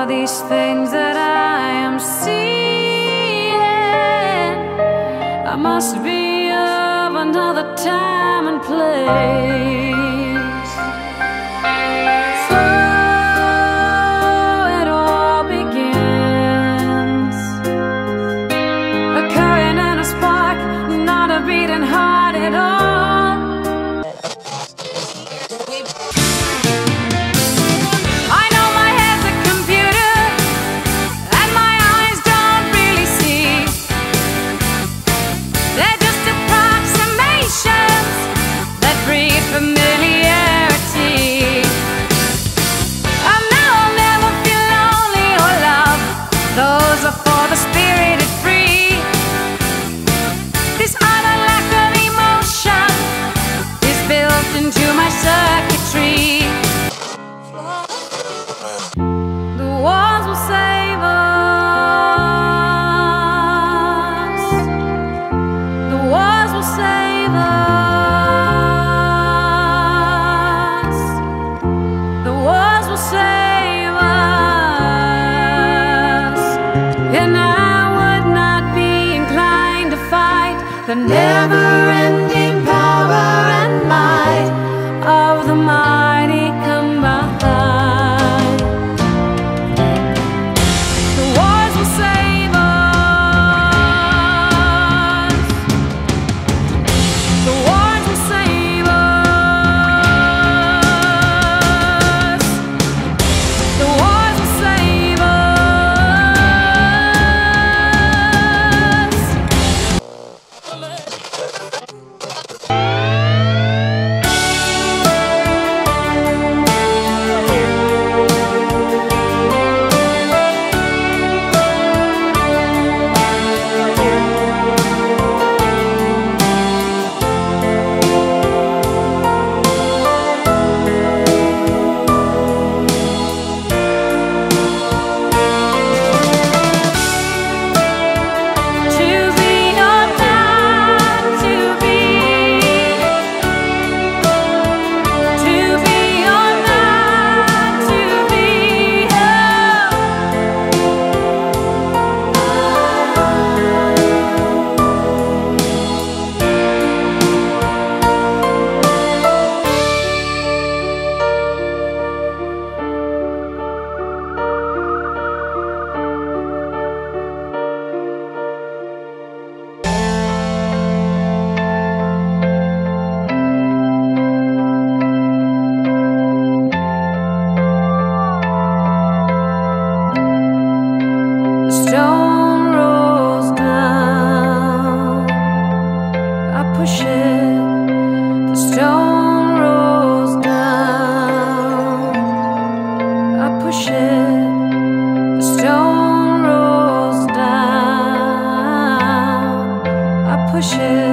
all these things that I am seeing. I must be of another time and place. So it all begins. A current and a spark, not a beating heart at all. the never ending. 是